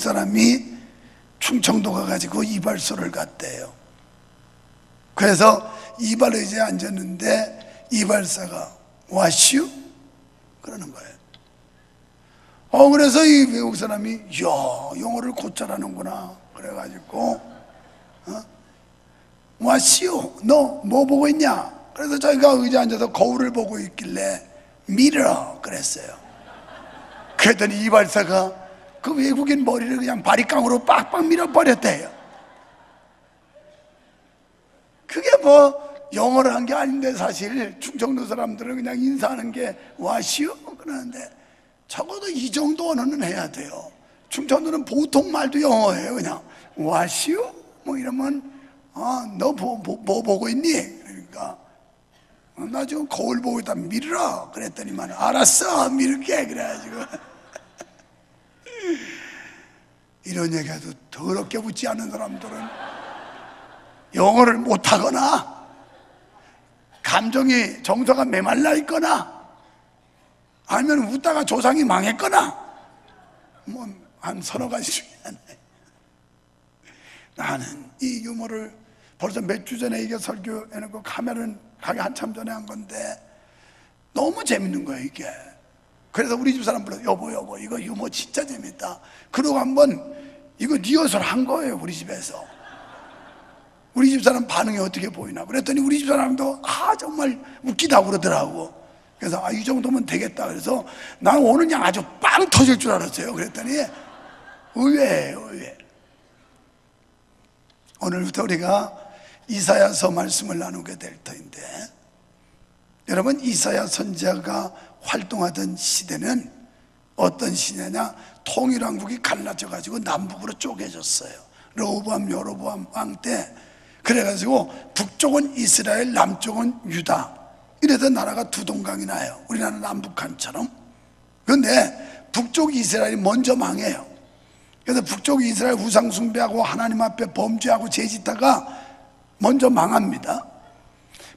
사람이 충청도 가가지고 이발소를 갔대요. 그래서 이발 의자에 앉았는데 이발사가 와슈? 그러는 거예요. 어, 그래서 이 외국 사람이, 야 영어를 곧잘하는구나. 그래가지고, 어? 와시오, 너뭐 보고 있냐? 그래서 자기가 의자 앉아서 거울을 보고 있길래, 미러, 그랬어요. 그랬더니 이발사가 그 외국인 머리를 그냥 바리깡으로 빡빡 밀어버렸대요. 그게 뭐 영어를 한 게 아닌데 사실 충청도 사람들은 그냥 인사하는 게 와시오 그러는데 적어도 이 정도 언어는 해야 돼요. 충청도는 보통 말도 영어예요. 그냥 와시오 뭐 이러면 아너 뭐, 뭐, 뭐 보고 있니? 그러니까 어, 나 지금 거울 보고 있다 밀으라 그랬더니만 알았어 밀게 그래가지고 이런 얘기해도 더럽게 붙지 않는 사람들은 영어를 못하거나 감정이 정서가 메말라 있거나 아니면 웃다가 조상이 망했거나 뭐한 서너 가지 중에 하나예요 나는 이 유머를 벌써 몇 주 전에 이게 설교해놓고 카메라는 가기 한참 전에 한 건데 너무 재밌는 거예요 이게 그래서 우리 집 사람 불러 여보 여보 이거 유머 진짜 재밌다. 그러고 한번 이거 리허설 한 거예요 우리 집에서. 우리 집 사람 반응이 어떻게 보이나. 그랬더니 우리 집 사람도 아 정말 웃기다 그러더라고. 그래서 아, 이 정도면 되겠다. 그래서 나는 오늘 그냥 아주 빵 터질 줄 알았어요. 그랬더니 의외예요 의외. 오늘부터 우리가 이사야서 말씀을 나누게 될 터인데 여러분 이사야 선지자가 활동하던 시대는 어떤 시대냐? 통일왕국이 갈라져 가지고 남북으로 쪼개졌어요. 로보암 여로보암 왕 때. 그래가지고 북쪽은 이스라엘 남쪽은 유다. 이래서 나라가 두 동강이 나요. 우리나라 남북한처럼. 그런데 북쪽 이스라엘이 먼저 망해요. 그래서 북쪽 이스라엘 우상 숭배하고 하나님 앞에 범죄하고 죄짓다가 먼저 망합니다.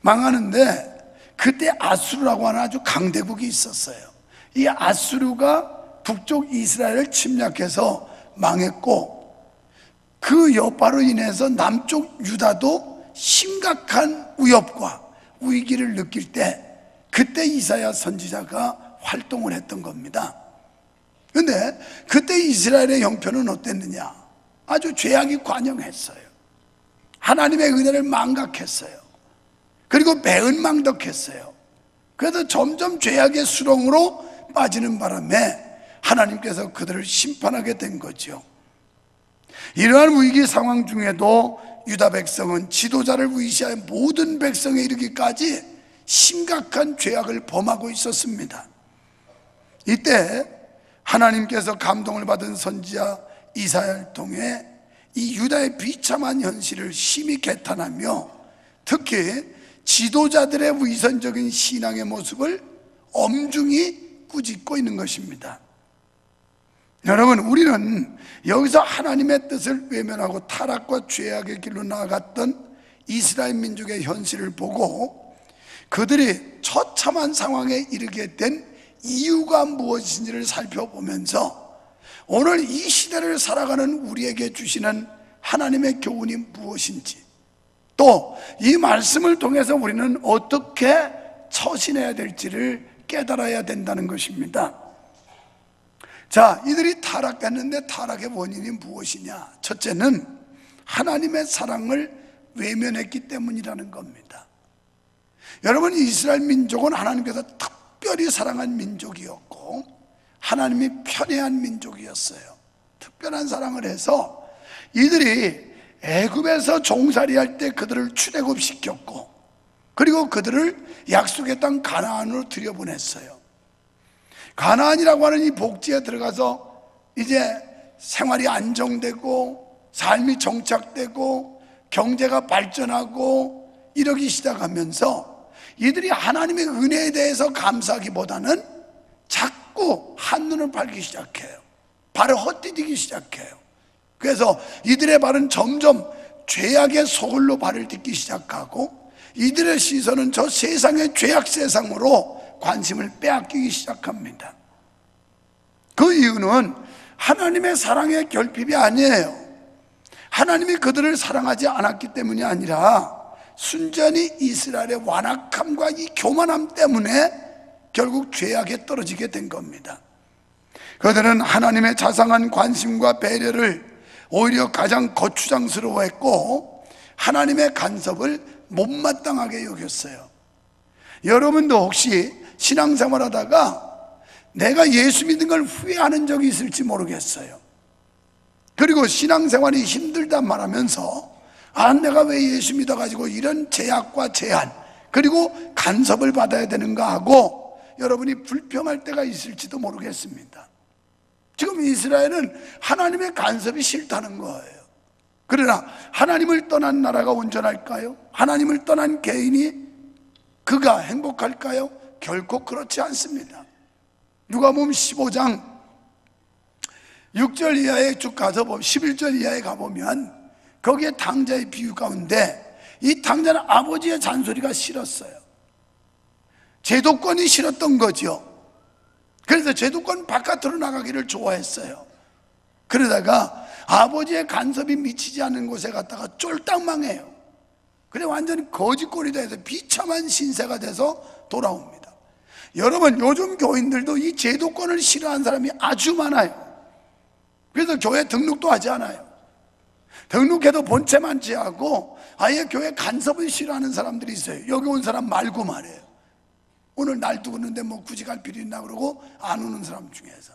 망하는데 그때 아수르라고 하는 아주 강대국이 있었어요 이 아수르가 북쪽 이스라엘을 침략해서 망했고 그 여파로 인해서 남쪽 유다도 심각한 위협과 위기를 느낄 때 그때 이사야 선지자가 활동을 했던 겁니다. 근데 그때 이스라엘의 형편은 어땠느냐? 아주 죄악이 관영했어요. 하나님의 은혜를 망각했어요. 그리고 배은망덕했어요. 그래서 점점 죄악의 수렁으로 빠지는 바람에 하나님께서 그들을 심판하게 된 거죠. 이러한 위기 상황 중에도 유다 백성은 지도자를 위시하여 모든 백성에 이르기까지 심각한 죄악을 범하고 있었습니다. 이때 하나님께서 감동을 받은 선지자 이사야를 통해 이 유다의 비참한 현실을 심히 개탄하며 특히 지도자들의 위선적인 신앙의 모습을 엄중히 꾸짖고 있는 것입니다. 여러분 우리는 여기서 하나님의 뜻을 외면하고 타락과 죄악의 길로 나아갔던 이스라엘 민족의 현실을 보고 그들이 처참한 상황에 이르게 된 이유가 무엇인지를 살펴보면서 오늘 이 시대를 살아가는 우리에게 주시는 하나님의 교훈이 무엇인지 또 이 말씀을 통해서 우리는 어떻게 처신해야 될지를 깨달아야 된다는 것입니다. 자, 이들이 타락했는데 타락의 원인이 무엇이냐? 첫째는 하나님의 사랑을 외면했기 때문이라는 겁니다. 여러분, 이스라엘 민족은 하나님께서 특별히 사랑한 민족이었고, 하나님이 편애한 민족이었어요. 특별한 사랑을 해서 이들이 애굽에서 종살이할 때 그들을 출애굽 시켰고, 그리고 그들을 약속의 땅 가나안으로 들여보냈어요. 가나안이라고 하는 이 복지에 들어가서 이제 생활이 안정되고 삶이 정착되고 경제가 발전하고 이러기 시작하면서 이들이 하나님의 은혜에 대해서 감사하기보다는 자꾸 한눈을 팔기 시작해요. 발을 헛디디기 시작해요. 그래서 이들의 발은 점점 죄악의 소굴로 발을 딛기 시작하고 이들의 시선은 저 세상의 죄악 세상으로 관심을 빼앗기기 시작합니다. 그 이유는 하나님의 사랑의 결핍이 아니에요. 하나님이 그들을 사랑하지 않았기 때문이 아니라 순전히 이스라엘의 완악함과 이 교만함 때문에 결국 죄악에 떨어지게 된 겁니다. 그들은 하나님의 자상한 관심과 배려를 오히려 가장 거추장스러워했고 하나님의 간섭을 못마땅하게 여겼어요. 여러분도 혹시 신앙생활 하다가 내가 예수 믿은 걸 후회하는 적이 있을지 모르겠어요. 그리고 신앙생활이 힘들다 말하면서 아, 내가 왜 예수 믿어가지고 이런 제약과 제한, 그리고 간섭을 받아야 되는가 하고 여러분이 불평할 때가 있을지도 모르겠습니다. 지금 이스라엘은 하나님의 간섭이 싫다는 거예요. 그러나 하나님을 떠난 나라가 온전할까요? 하나님을 떠난 개인이 그가 행복할까요? 결코 그렇지 않습니다. 누가 보면 15장 6절 이하에 쭉 가서 보면 11절 이하에 가보면 거기에 당자의 비유 가운데 이 당자는 아버지의 잔소리가 싫었어요. 제도권이 싫었던 거죠. 그래서 제도권 바깥으로 나가기를 좋아했어요. 그러다가 아버지의 간섭이 미치지 않는 곳에 갔다가 쫄딱 망해요. 그래 완전히 거짓골이 돼서 비참한 신세가 돼서 돌아옵니다. 여러분 요즘 교인들도 이 제도권을 싫어하는 사람이 아주 많아요. 그래서 교회 등록도 하지 않아요. 등록해도 본체만 지하고 아예 교회 간섭을 싫어하는 사람들이 있어요. 여기 온 사람 말고 말이에요. 오늘 날 두고는데 뭐 굳이 갈 필요 있나 그러고 안 오는 사람 중에서.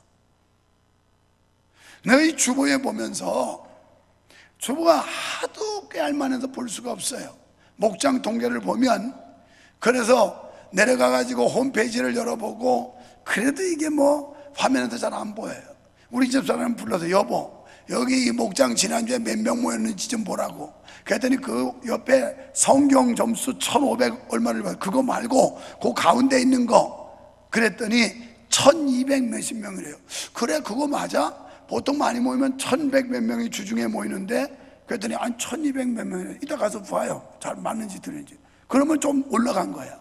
너희 주보에 보면서 주보가 하도 꾀알만해서 볼 수가 없어요. 목장 통계를 보면 그래서 내려가 가지고 홈페이지를 열어보고 그래도 이게 뭐 화면에도 잘안 보여요. 우리 집사람 불러서 여보 여기 이 목장 지난주에 몇 명 모였는지 좀 보라고. 그랬더니 그 옆에 성경 점수 1500 얼마를 봐 그거 말고 그 가운데 있는 거. 그랬더니 1200 몇십 명이래요. 그래 그거 맞아? 보통 많이 모이면 1100 몇 명이 주중에 모이는데 그랬더니 한 1200 몇 명이래. 이따 가서 봐요. 잘 맞는지 들는지. 그러면 좀 올라간 거야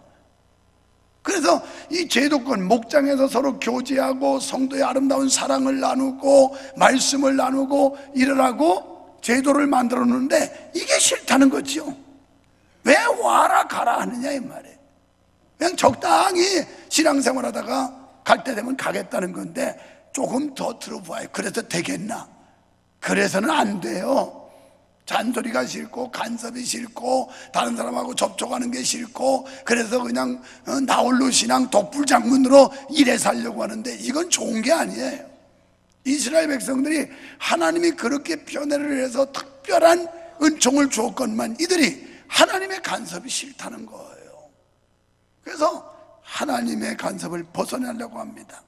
그래서 이 제도권 목장에서 서로 교제하고 성도의 아름다운 사랑을 나누고 말씀을 나누고 이러라고 제도를 만들어 놓는데 이게 싫다는 거죠. 왜 와라 가라 하느냐 이 말이에요. 그냥 적당히 신앙생활 하다가 갈 때 되면 가겠다는 건데 조금 더 들어봐요. 그래서 되겠나? 그래서는 안 돼요. 잔소리가 싫고 간섭이 싫고 다른 사람하고 접촉하는 게 싫고 그래서 그냥 어, 나홀로 신앙 독불 장문으로 일해 살려고 하는데 이건 좋은 게 아니에요. 이스라엘 백성들이 하나님이 그렇게 변해를 해서 특별한 은총을 주었건만 이들이 하나님의 간섭이 싫다는 거예요. 그래서 하나님의 간섭을 벗어내려고 합니다.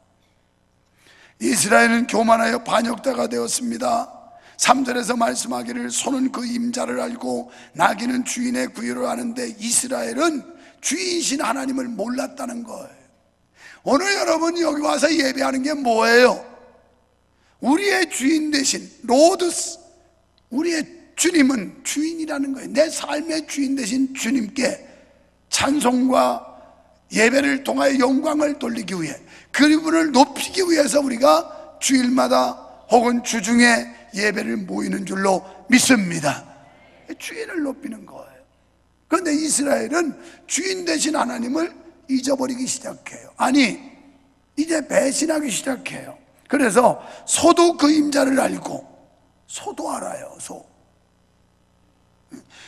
이스라엘은 교만하여 반역자가 되었습니다. 3절에서 말씀하기를 소는 그 임자를 알고 나귀는 주인의 구유를 아는데 이스라엘은 주인이신 하나님을 몰랐다는 거예요. 오늘 여러분이 여기 와서 예배하는 게 뭐예요? 우리의 주인 되신 Lord 우리의 주님은 주인이라는 거예요. 내 삶의 주인 되신 주님께 찬송과 예배를 통하여 영광을 돌리기 위해 그분을 높이기 위해서 우리가 주일마다 혹은 주중에 예배를 모이는 줄로 믿습니다. 주인을 높이는 거예요. 그런데 이스라엘은 주인 되신 하나님을 잊어버리기 시작해요. 아니, 이제 배신하기 시작해요. 그래서 소도 그 임자를 알고, 소도 알아요, 소.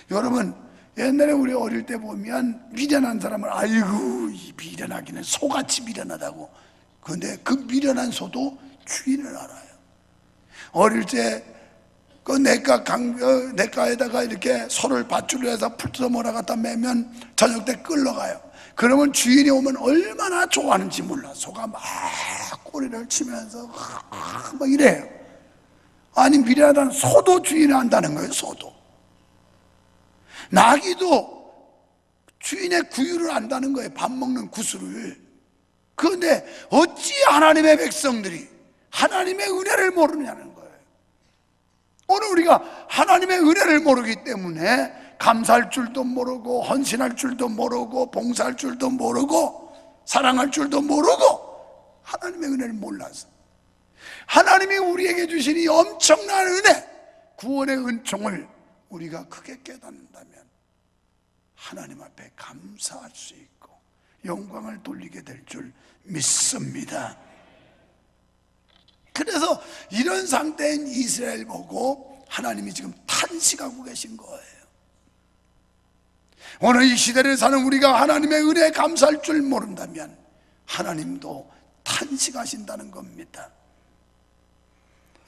여러분, 옛날에 우리 어릴 때 보면 미련한 사람을 아이고, 이 미련하기는 소같이 미련하다고. 그런데 그 미련한 소도 주인을 알아요. 어릴 때 그 내가 강, 어, 내가에다가 이렇게 소를 밧줄로 해서 풀뜯어 몰아 갖다 매면 저녁 때 끌러가요. 그러면 주인이 오면 얼마나 좋아하는지 몰라. 소가 막 꼬리를 치면서 막 이래요. 아니, 미련하다는 소도 주인을 안다는 거예요, 소도. 나귀도 주인의 구유를 안다는 거예요, 밥 먹는 구슬을. 그런데 어찌 하나님의 백성들이 하나님의 은혜를 모르냐는 오늘 우리가 하나님의 은혜를 모르기 때문에 감사할 줄도 모르고 헌신할 줄도 모르고 봉사할 줄도 모르고 사랑할 줄도 모르고 하나님의 은혜를 몰라서 하나님이 우리에게 주신 이 엄청난 은혜, 구원의 은총을 우리가 크게 깨닫는다면 하나님 앞에 감사할 수 있고 영광을 돌리게 될 줄 믿습니다. 그래서 이런 상태인 이스라엘 보고 하나님이 지금 탄식하고 계신 거예요. 오늘 이 시대를 사는 우리가 하나님의 은혜에 감사할 줄 모른다면 하나님도 탄식하신다는 겁니다.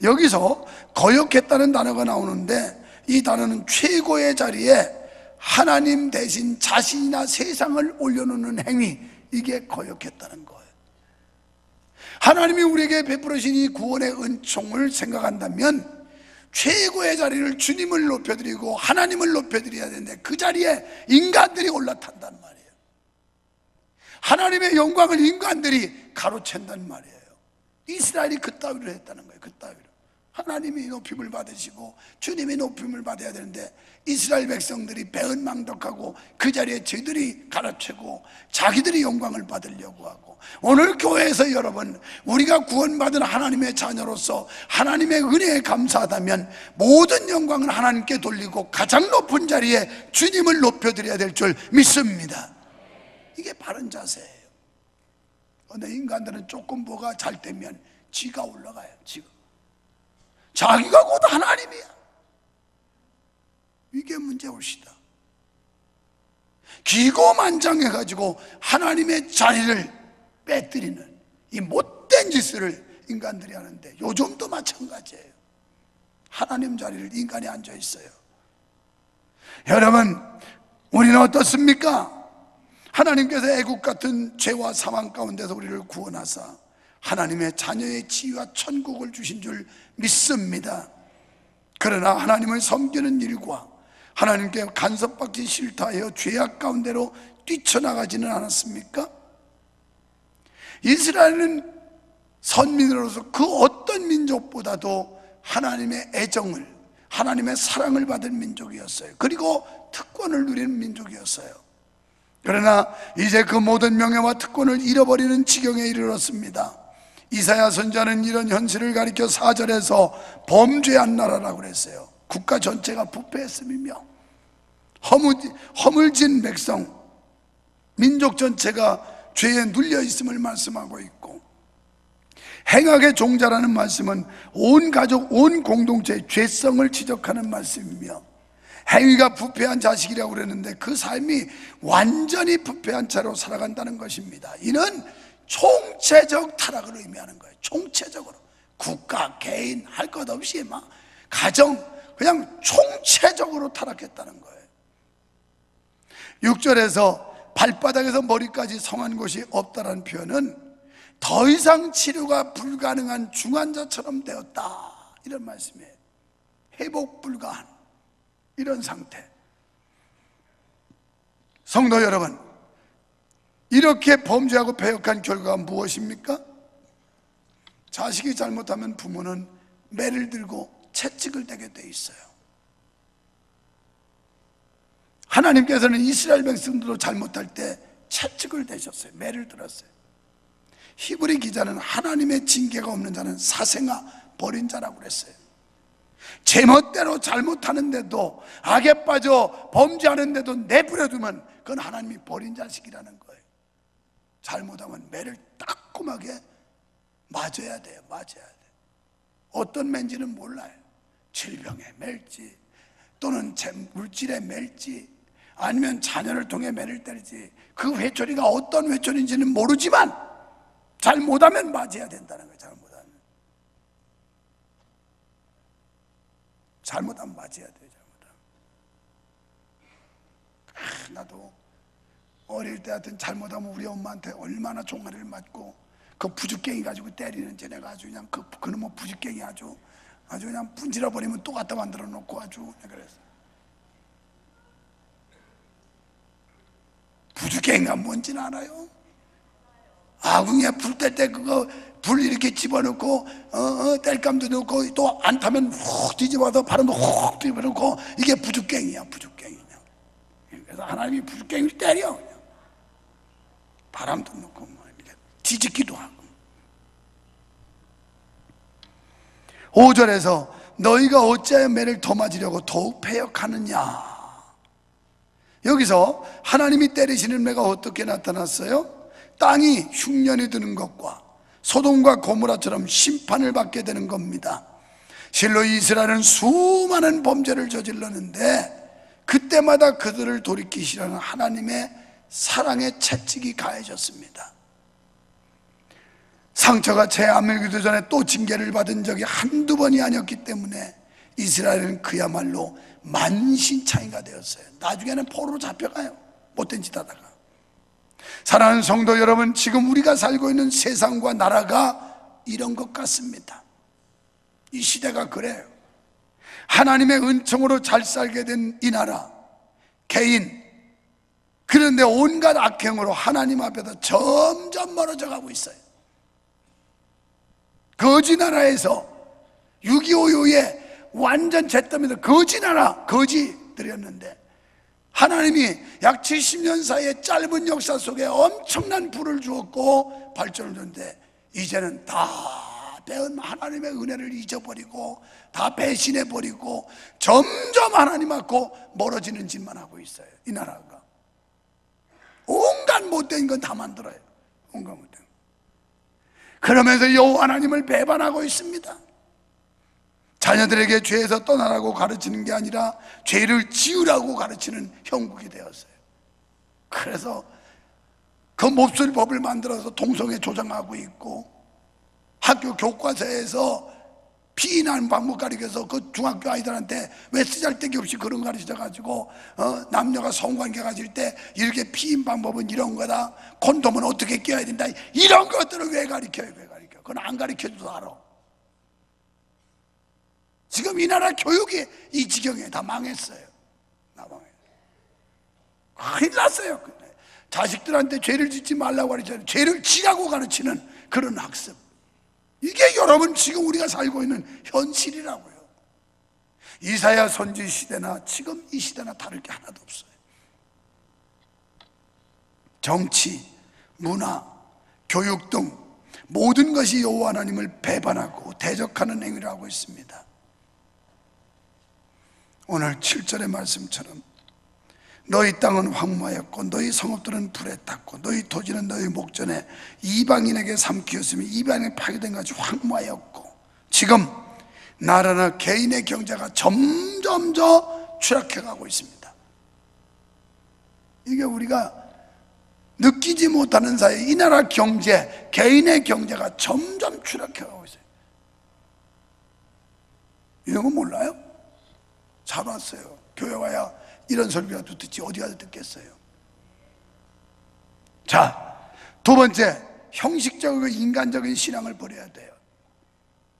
여기서 거역했다는 단어가 나오는데 이 단어는 최고의 자리에 하나님 대신 자신이나 세상을 올려놓는 행위, 이게 거역했다는 거예요. 하나님이 우리에게 베풀으신 이 구원의 은총을 생각한다면 최고의 자리를 주님을 높여드리고 하나님을 높여드려야 되는데 그 자리에 인간들이 올라탄단 말이에요. 하나님의 영광을 인간들이 가로챈단 말이에요. 이스라엘이 그 따위로 했다는 거예요. 그 따위로. 하나님이 높임을 받으시고 주님이 높임을 받아야 되는데 이스라엘 백성들이 배은망덕하고 그 자리에 저들이 가르치고 자기들이 영광을 받으려고 하고 오늘 교회에서 여러분 우리가 구원받은 하나님의 자녀로서 하나님의 은혜에 감사하다면 모든 영광을 하나님께 돌리고 가장 높은 자리에 주님을 높여드려야 될 줄 믿습니다. 이게 바른 자세예요. 근데 인간들은 조금 뭐가 잘 되면 지가 올라가요 지가 자기가 곧 하나님이야 이게 문제 올시다 기고만장해가지고 하나님의 자리를 빼뜨리는 이 못된 짓을 인간들이 하는데 요즘도 마찬가지예요. 하나님 자리를 인간이 앉아 있어요. 여러분, 우리는 어떻습니까? 하나님께서 애국 같은 죄와 사망 가운데서 우리를 구원하사 하나님의 자녀의 지위와 천국을 주신 줄 믿습니다. 그러나 하나님을 섬기는 일과 하나님께 간섭받기 싫다 하여 죄악 가운데로 뛰쳐나가지는 않았습니까? 이스라엘은 선민으로서 그 어떤 민족보다도 하나님의 애정을, 하나님의 사랑을 받은 민족이었어요. 그리고 특권을 누리는 민족이었어요. 그러나 이제 그 모든 명예와 특권을 잃어버리는 지경에 이르렀습니다. 이사야 선자는 이런 현실을 가리켜 사절에서 범죄한 나라라고 그랬어요. 국가 전체가 부패했음이며 허물진 백성, 민족 전체가 죄에 눌려 있음을 말씀하고 있고 행악의 종자라는 말씀은 온 가족, 온 공동체의 죄성을 지적하는 말씀이며 행위가 부패한 자식이라고 그랬는데 그 삶이 완전히 부패한 채로 살아간다는 것입니다. 이는 총체적 타락을 의미하는 거예요. 총체적으로 국가, 개인 할 것 없이 막 가정 그냥 총체적으로 타락했다는 거예요. 6절에서 발바닥에서 머리까지 성한 곳이 없다라는 표현은 더 이상 치료가 불가능한 중환자처럼 되었다. 이런 말씀이에요. 회복 불가한 이런 상태. 성도 여러분, 이렇게 범죄하고 배역한 결과가 무엇입니까? 자식이 잘못하면 부모는 매를 들고 채찍을 대게 돼 있어요. 하나님께서는 이스라엘 백성들도 잘못할 때 채찍을 대셨어요. 매를 들었어요. 히브리 기자는 하나님의 징계가 없는 자는 사생아 버린 자라고 그랬어요. 제멋대로 잘못하는데도 악에 빠져 범죄하는데도 내버려두면 그건 하나님이 버린 자식이라는 거예요. 잘못하면 매를 따끔하게 맞아야 돼요. 맞아야 돼. 어떤 맨지는 몰라요. 질병에 멜지 또는 물질에 멜지 아니면 자녀를 통해 매를 때리지 그 회초리가 어떤 회초리인지는 모르지만 잘못하면 맞아야 된다는 거예요 잘못하면 잘못하면 맞아야 돼요 잘못하면 아, 나도 어릴 때 하여튼 잘못하면 우리 엄마한테 얼마나 종아리를 맞고 그 부죽갱이 가지고 때리는 쟤네가 아주 그냥 그, 그놈의 부죽갱이 아주 아주 그냥 분질러 버리면 또 갖다 만들어 놓고 아주 그랬어 부주갱가 뭔지는 알아요? 아궁이에 불뗄때 그거 불 이렇게 집어넣고 어, 어, 뗄감도 넣고 또 안 타면 훅 뒤집어서 바람도 훅 뒤집어놓고 이게 부주갱이야 부주갱이냐 그래서 하나님이 부주갱이를 때려. 바람도 넣고 뭐 이렇게 뒤집기도 하고. 5절에서 너희가 어찌하여 매를 더 맞으려고 더욱 패역하느냐? 여기서 하나님이 때리시는 매가 어떻게 나타났어요? 땅이 흉년이 드는 것과 소돔과 고무라처럼 심판을 받게 되는 겁니다. 실로 이스라엘은 수많은 범죄를 저질렀는데 그때마다 그들을 돌이키시라는 하나님의 사랑의 채찍이 가해졌습니다. 상처가 재아물기도 전에 또 징계를 받은 적이 한두 번이 아니었기 때문에 이스라엘은 그야말로 만신창이가 되었어요. 나중에는 포로로 잡혀가요. 못된 짓 하다가. 사랑하는 성도 여러분 지금 우리가 살고 있는 세상과 나라가 이런 것 같습니다. 이 시대가 그래요. 하나님의 은총으로 잘 살게 된 이 나라 개인 그런데 온갖 악행으로 하나님 앞에서 점점 멀어져 가고 있어요. 거지 나라에서 6.25 이후에 완전 잿더미도 거지 나라 거지들이었는데 하나님이 약 70년 사이의 짧은 역사 속에 엄청난 불을 주었고 발전을 줬는데 이제는 다 배운 하나님의 은혜를 잊어버리고 다 배신해버리고 점점 하나님 앞고 멀어지는 짓만 하고 있어요. 이 나라가 온갖 못된 건 다 만들어요. 온갖 못된 거. 그러면서 여호와 하나님을 배반하고 있습니다. 자녀들에게 죄에서 떠나라고 가르치는 게 아니라 죄를 지으라고 가르치는 형국이 되었어요. 그래서 그 몹쓸 법을 만들어서 동성애 조장하고 있고 학교 교과서에서 피난 방법 가르쳐서 그 중학교 아이들한테 왜 쓰잘데기 없이 그런 거 가르쳐 가지고 어, 남녀가 성관계 가질 때 이렇게 피임 방법은 이런 거다. 콘돔은 어떻게 껴야 된다. 이런 것들을 왜 가르쳐요? 왜 가르쳐? 그건 안 가르쳐줘도 알아. 지금 이 나라 교육이 이 지경에 다 망했어요. 다 망했어요. 큰일 났어요 자식들한테 죄를 짓지 말라고 가르쳐요 죄를 지라고 가르치는 그런 학습 이게 여러분 지금 우리가 살고 있는 현실이라고요. 이사야 선지 시대나 지금 이 시대나 다를 게 하나도 없어요. 정치, 문화, 교육 등 모든 것이 여호와 하나님을 배반하고 대적하는 행위를 하고 있습니다. 오늘 7절의 말씀처럼 너희 땅은 황무하였고 너희 성읍들은 불에 탔고 너희 토지는 너희 목전에 이방인에게 삼키었으며 이방인에 파괴된 것이 황무하였고 지금 나라나 개인의 경제가 점점 더 추락해 가고 있습니다 이게 우리가 느끼지 못하는 사이에 이 나라 경제, 개인의 경제가 점점 추락해 가고 있어요 이런 거 몰라요? 잘 왔어요. 교회 와야 이런 설교라도 듣지 어디 가서 듣겠어요? 자, 두 번째 형식적이고 인간적인 신앙을 버려야 돼요.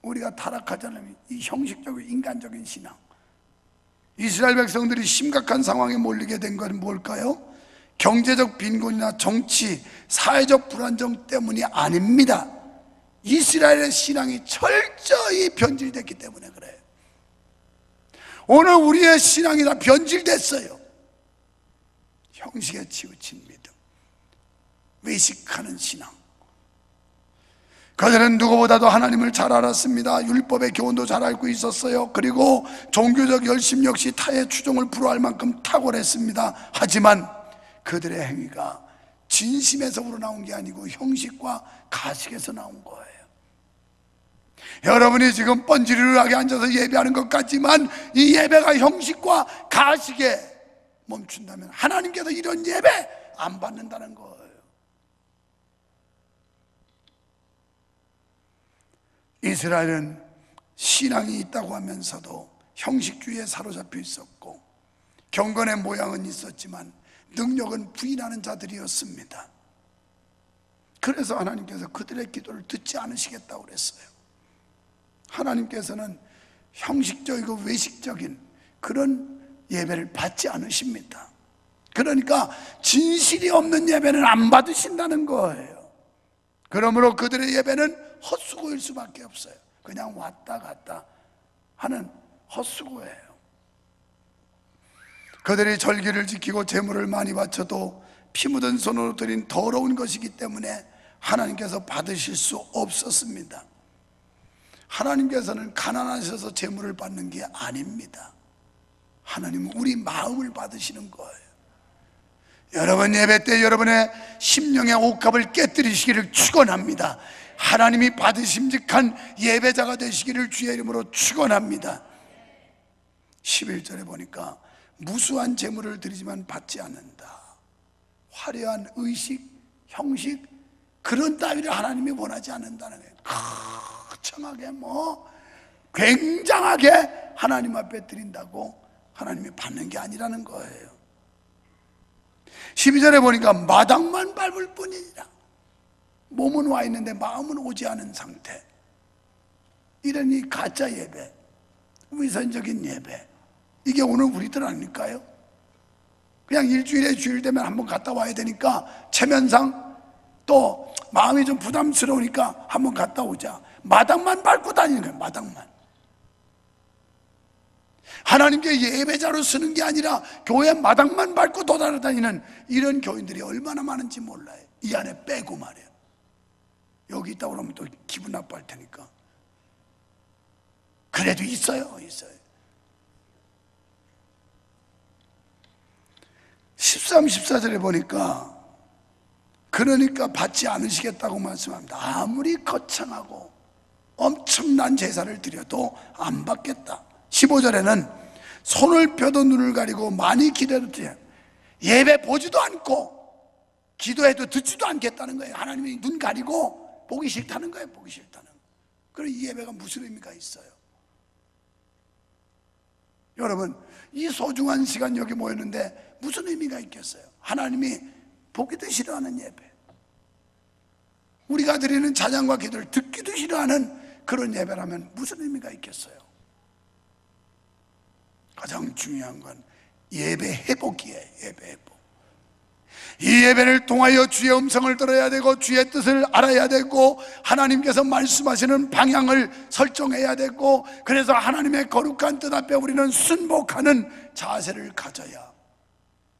우리가 타락하잖아요. 이 형식적이고 인간적인 신앙. 이스라엘 백성들이 심각한 상황에 몰리게 된건 뭘까요? 경제적 빈곤이나 정치, 사회적 불안정 때문이 아닙니다. 이스라엘의 신앙이 철저히 변질됐기 때문에 그래요 오늘 우리의 신앙이 다 변질됐어요. 형식에 치우친 믿음 외식하는 신앙. 그들은 누구보다도 하나님을 잘 알았습니다. 율법의 교훈도 잘 알고 있었어요. 그리고 종교적 열심 역시 타의 추종을 불허할 만큼 탁월했습니다. 하지만 그들의 행위가 진심에서 우러나온 게 아니고 형식과 가식에서 나온 거예요 여러분이 지금 뻔지르르하게 앉아서 예배하는 것 같지만 이 예배가 형식과 가식에 멈춘다면 하나님께서 이런 예배 안 받는다는 거예요. 이스라엘은 신앙이 있다고 하면서도 형식주의에 사로잡혀 있었고 경건의 모양은 있었지만 능력은 부인하는 자들이었습니다. 그래서 하나님께서 그들의 기도를 듣지 않으시겠다고 그랬어요 하나님께서는 형식적이고 외식적인 그런 예배를 받지 않으십니다. 그러니까 진실이 없는 예배는 안 받으신다는 거예요. 그러므로 그들의 예배는 헛수고일 수밖에 없어요. 그냥 왔다 갔다 하는 헛수고예요. 그들이 절기를 지키고 재물을 많이 바쳐도 피 묻은 손으로 드린 더러운 것이기 때문에 하나님께서 받으실 수 없었습니다 하나님께서는 가난하셔서 재물을 받는 게 아닙니다. 하나님은 우리 마음을 받으시는 거예요. 여러분 예배 때 여러분의 심령의 옥합을 깨뜨리시기를 축원합니다. 하나님이 받으심직한 예배자가 되시기를 주의 이름으로 축원합니다. 11절에 보니까 무수한 재물을 드리지만 받지 않는다. 화려한 의식, 형식 그런 따위를 하나님이 원하지 않는다는 거예요. 거창하게 뭐 굉장하게 하나님 앞에 드린다고 하나님이 받는 게 아니라는 거예요. 12절에 보니까 마당만 밟을 뿐이니라. 몸은 와 있는데 마음은 오지 않은 상태. 이런 이 가짜 예배, 위선적인 예배. 이게 오늘 우리들 아닐까요? 그냥 일주일에 주일 되면 한번 갔다 와야 되니까 체면상 또 마음이 좀 부담스러우니까 한번 갔다 오자. 마당만 밟고 다니는 거예요, 마당만. 하나님께 예배자로 쓰는 게 아니라 교회 마당만 밟고 도달다니는 이런 교인들이 얼마나 많은지 몰라요. 이 안에 빼고 말이에요. 여기 있다 그러면 또 기분 나빠할 테니까. 그래도 있어요, 있어요. 13, 14절에 보니까 그러니까 받지 않으시겠다고 말씀합니다. 아무리 거창하고 엄청난 제사를 드려도 안 받겠다. 15절에는 손을 펴도 눈을 가리고 많이 기대도 돼. 예배 보지도 않고 기도해도 듣지도 않겠다는 거예요. 하나님이 눈 가리고 보기 싫다는 거예요. 보기 싫다는. 그럼 이 예배가 무슨 의미가 있어요? 여러분, 이 소중한 시간 여기 모였는데 무슨 의미가 있겠어요? 하나님이 보기도 싫어하는 예배. 우리가 드리는 찬양과 기도를 듣기도 싫어하는 그런 예배라면 무슨 의미가 있겠어요? 가장 중요한 건 예배 회복이에요. 예배 회복. 이 예배를 통하여 주의 음성을 들어야 되고 주의 뜻을 알아야 되고 하나님께서 말씀하시는 방향을 설정해야 되고 그래서 하나님의 거룩한 뜻 앞에 우리는 순복하는 자세를 가져야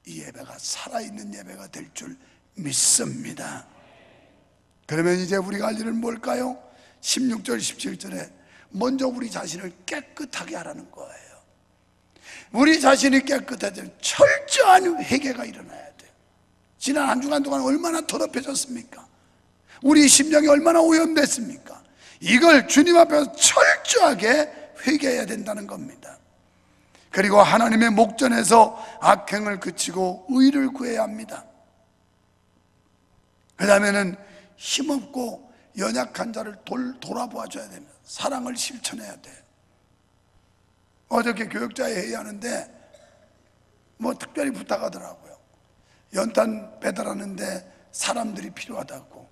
이 예배가 살아있는 예배가 될 줄 믿습니다. 그러면 이제 우리가 할 일은 뭘까요? 16절, 17절에 먼저 우리 자신을 깨끗하게 하라는 거예요. 우리 자신이 깨끗해져 철저한 회개가 일어나야 돼요. 지난 한 주간 동안 얼마나 더럽혀졌습니까? 우리 심령이 얼마나 오염됐습니까? 이걸 주님 앞에서 철저하게 회개해야 된다는 겁니다. 그리고 하나님의 목전에서 악행을 그치고 의를 구해야 합니다. 그 다음에는 힘없고 연약한 자를 돌, 돌아보아 줘야 됩니다. 사랑을 실천해야 돼요. 어저께 교육자회 회의하는데 뭐 특별히 부탁하더라고요. 연탄 배달하는데 사람들이 필요하다고.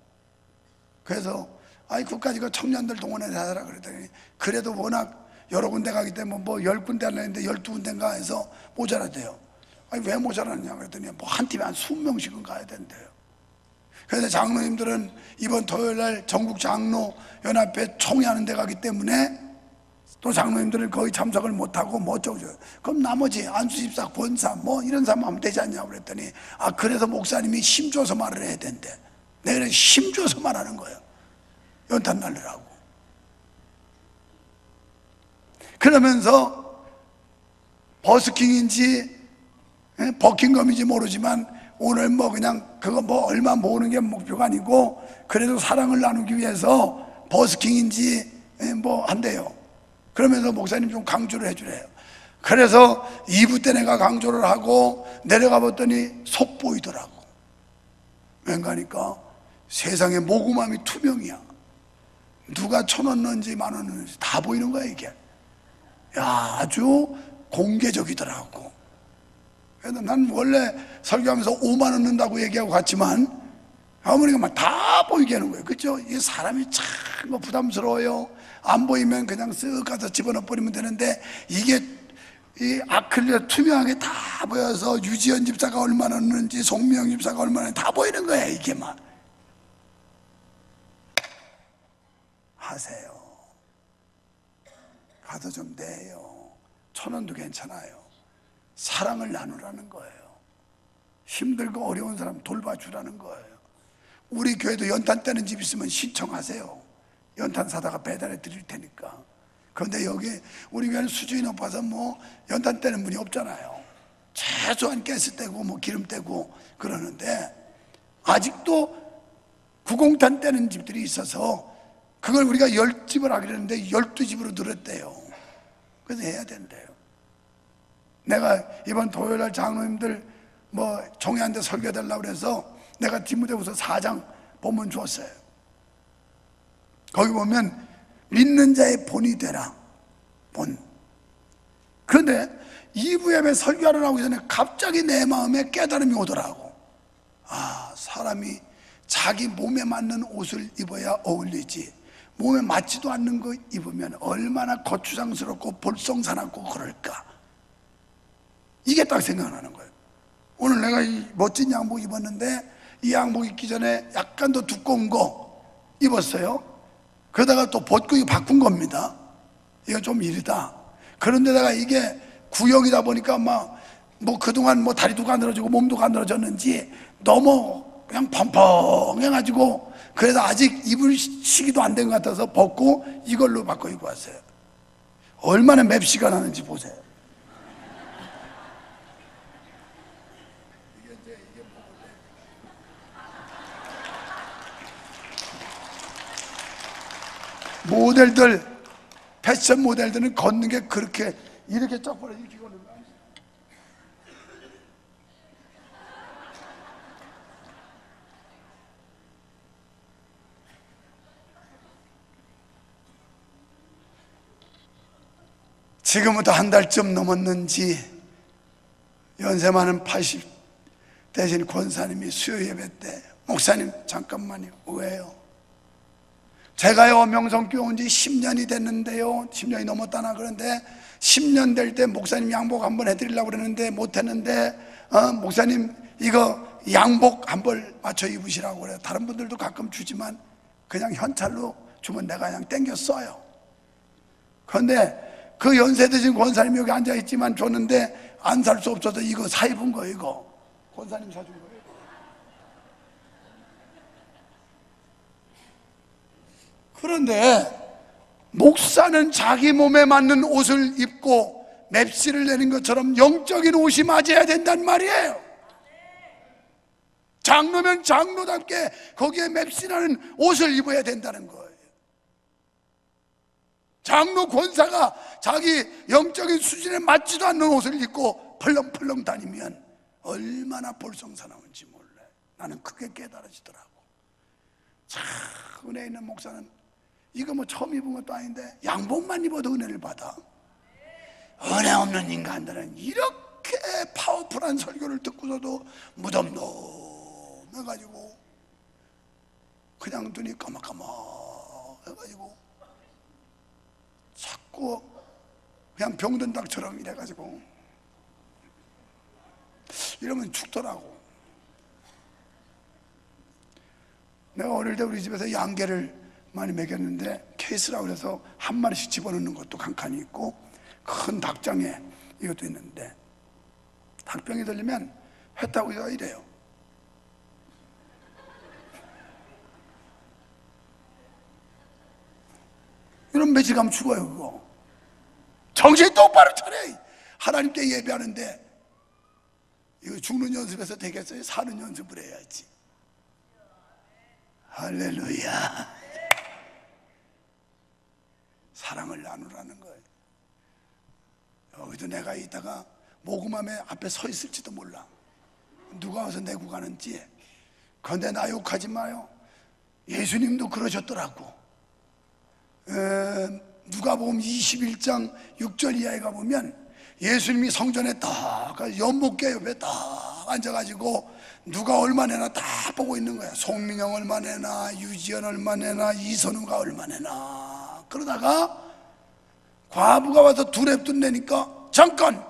그래서 아이 그까지가 청년들 동원해서 하라 그랬더니 그래도 워낙 여러 군데 가기 때문에 뭐 열 군데 하려는데 열두 군데인가 해서 모자라대요. 아니 왜 모자라느냐 그랬더니 뭐 한 팀에 한 스무 명씩은 가야 된대요. 그래서 장로님들은 이번 토요일 날 전국 장로 연합회 총회하는 데 가기 때문에 또 장로님들은 거의 참석을 못하고 뭐 어쩌고 그럼 나머지 안수집사 권사 뭐 이런 사람 하면 되지 않냐고 그랬더니 아 그래서 목사님이 힘줘서 말을 해야 된대. 내가 힘줘서 말하는 거예요. 연탄 날리라고. 그러면서 버스킹인지 예, 버킹검인지 모르지만 오늘 뭐 그냥 그거 뭐 얼마 모으는 게 목표가 아니고 그래도 사랑을 나누기 위해서 버스킹인지 예, 뭐 한대요 그러면서 목사님 좀 강조를 해주래요. 그래서 2부 때 내가 강조를 하고 내려가 봤더니 속 보이더라고. 왠가니까 세상에 모금함이 투명이야. 누가 천 원 넣은지 만 원 넣은지 다 보이는 거야, 이게. 야, 아주 공개적이더라고. 그래서 난 원래 설교하면서 5만 원 넣는다고 얘기하고 갔지만 아무리가 막다 보이게 하는 거예요. 그죠? 이 사람이 참뭐 부담스러워요. 안 보이면 그냥 쓱 가서 집어넣어 버리면 되는데 이게 이 아클리아 투명하게 다 보여서 유지연 집사가 얼마나 넣는지 송미영 집사가 얼마나 다 보이는 거야 이게 막 하세요 가서 좀 내요 천 원도 괜찮아요 사랑을 나누라는 거예요 힘들고 어려운 사람 돌봐주라는 거예요 우리 교회도 연탄 떼는 집 있으면 신청하세요 연탄 사다가 배달해 드릴 테니까. 그런데 여기 우리 교회는 수준이 높아서 뭐 연탄 떼는 분이 없잖아요. 최소한 가스 떼고 뭐 기름 떼고 그러는데 아직도 구공탄 떼는 집들이 있어서 그걸 우리가 열 집을 하기로 했는데 열두 집으로 늘었대요. 그래서 해야 된대요. 내가 이번 토요일 날 장로님들 뭐 종회한테 설교해달라고 그래서 내가 디모데후서 4장 본문 줬어요. 거기 보면 믿는 자의 본이 되라. 본. 그런데 2부 예배 설교하러 나오기 전에 갑자기 내 마음에 깨달음이 오더라고. 아, 사람이 자기 몸에 맞는 옷을 입어야 어울리지. 몸에 맞지도 않는 거 입으면 얼마나 거추장스럽고 볼썽사납고 그럴까. 이게 딱 생각나는 거예요. 오늘 내가 이 멋진 양복 입었는데 이 양복 입기 전에 약간 더 두꺼운 거 입었어요. 그러다가 또 벗고 바꾼 겁니다. 이거 좀 이르다. 그런데다가 이게 구역이다 보니까 막 뭐 그동안 뭐 다리도 가늘어지고 몸도 가늘어졌는지 너무 그냥 펑펑해가지고 그래서 아직 입을 시기도 안 된 것 같아서 벗고 이걸로 바꿔 입고 왔어요. 얼마나 맵시가 나는지 보세요. 모델들 패션 모델들은 걷는 게 그렇게 이렇게 쫙 벌어 이렇게 걷는 거야. 지금부터 한 달쯤 넘었는지 연세 많은 80 대신 권사님이 수요 예배 때 목사님 잠깐만요 왜요? 제가요 명성교회 온 지 10년이 됐는데요. 10년이 넘었다나 그런데 10년 될 때 목사님 양복 한번 해드리려고 그랬는데 못했는데 어, 목사님 이거 양복 한 벌 맞춰 입으시라고 그래요. 다른 분들도 가끔 주지만 그냥 현찰로 주면 내가 그냥 땡겨 써요. 그런데 그 연세 드신 권사님이 여기 앉아 있지만 줬는데 안 살 수 없어서 이거 사 입은 거 이거. 권사님 사준 거예요 그런데 목사는 자기 몸에 맞는 옷을 입고 맵시를 내는 것처럼 영적인 옷이 맞아야 된단 말이에요. 장로면 장로답게 거기에 맵시라는 옷을 입어야 된다는 거예요. 장로 권사가 자기 영적인 수준에 맞지도 않는 옷을 입고 펄렁펄렁 다니면 얼마나 볼썽사나운지 몰라요. 나는 크게 깨달아지더라고. 참 은혜 있는 목사는 이거 뭐 처음 입은 것도 아닌데 양복만 입어도 은혜를 받아. 은혜 없는 인간들은 이렇게 파워풀한 설교를 듣고서도 무덤덤해가지고 그냥 눈이 까마까마해가지고 자꾸 그냥 병든 닭처럼 이래가지고 이러면 죽더라고. 내가 어릴 때 우리 집에서 양계를 많이 먹였는데 케이스라고 해서 한 마리씩 집어넣는 것도 칸칸이 있고 큰 닭장에 이것도 있는데 닭병이 들리면 회 타고 이래요. 이런 가면 죽어요 그거. 정신 똑바로 차려. 하나님께 예배하는데 이거 죽는 연습에서 되겠어요? 사는 연습을 해야지. 할렐루야. 사랑을 나누라는 거예요. 여기도 내가 있다가 모금함에 앞에 서 있을지도 몰라. 누가 와서 내고 가는지. 그런데 나 욕하지 마요. 예수님도 그러셨더라고. 에, 누가 보면 21장 6절 이하에 가보면 예수님이 성전에 딱 연못계 옆에 딱 앉아가지고 누가 얼마 내나 다 보고 있는 거야. 송민영 얼마 내나, 유지연 얼마 내나, 이선우가 얼마 내나. 그러다가 과부가 와서 두 랩돈 내니까 잠깐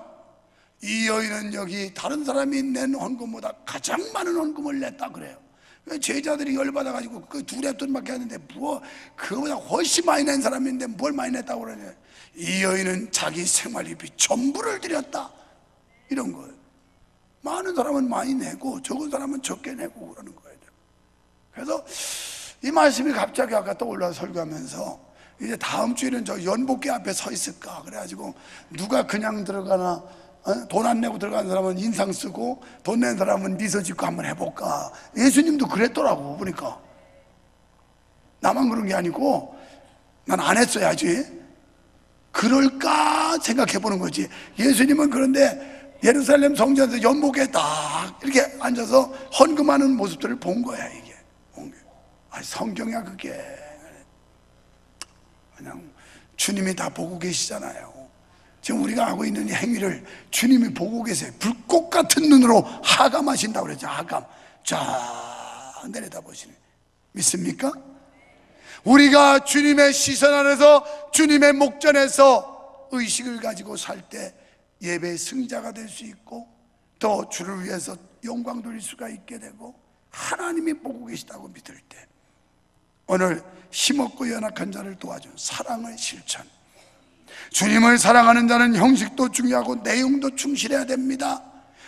이 여인은 여기 다른 사람이 낸 헌금보다 가장 많은 헌금을 냈다 그래요. 제자들이 열받아가지고 그 두 랩돈밖에 하는데 뭐 그거보다 훨씬 많이 낸 사람인데 뭘 많이 냈다고 그러냐. 이 여인은 자기 생활비비 전부를 드렸다. 이런 거예요. 많은 사람은 많이 내고 적은 사람은 적게 내고 그러는 거예요. 그래서 이 말씀이 갑자기 아까 떠올라 설교하면서 이제 다음 주에는 저 연복계 앞에 서 있을까? 그래가지고 누가 그냥 들어가나 어? 돈안 내고 들어간 사람은 인상 쓰고 돈 낸 사람은 미소 짓고 한번 해볼까? 예수님도 그랬더라고 보니까. 나만 그런 게 아니고 난 안 했어야지. 그럴까 생각해 보는 거지. 예수님은 그런데 예루살렘 성전에서 연복에 딱 이렇게 앉아서 헌금하는 모습들을 본 거야 이게. 성경이야 그게 그냥 주님이 다 보고 계시잖아요. 지금 우리가 하고 있는 이 행위를 주님이 보고 계세요. 불꽃 같은 눈으로 하감하신다고 그랬죠 하감. 쫙 내려다보시는 믿습니까? 우리가 주님의 시선 안에서 주님의 목전에서 의식을 가지고 살 때 예배의 승자가 될 수 있고 또 주를 위해서 영광 돌릴 수가 있게 되고 하나님이 보고 계시다고 믿을 때 오늘 힘없고 연약한 자를 도와준 사랑의 실천 주님을 사랑하는 자는 형식도 중요하고 내용도 충실해야 됩니다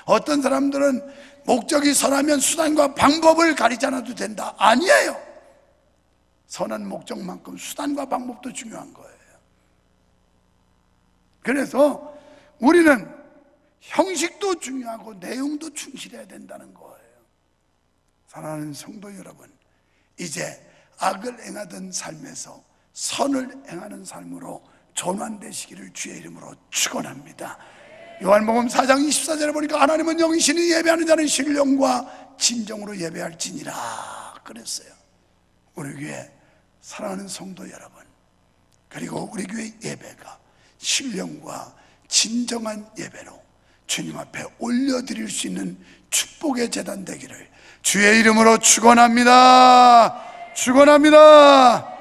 어떤 사람들은 목적이 선하면 수단과 방법을 가리지 않아도 된다 아니에요 선한 목적만큼 수단과 방법도 중요한 거예요. 그래서 우리는 형식도 중요하고 내용도 충실해야 된다는 거예요. 사랑하는 성도 여러분, 이제 악을 행하던 삶에서 선을 행하는 삶으로 전환되시기를 주의 이름으로 축원합니다. 요한복음 4장 24절에 보니까 하나님은 영신이 예배하는 자는 신령과 진정으로 예배할지니라 그랬어요. 우리 교회 사랑하는 성도 여러분 그리고 우리 교회 예배가 신령과 진정한 예배로 주님 앞에 올려드릴 수 있는 축복의 재단 되기를 주의 이름으로 축원합니다. 축원합니다.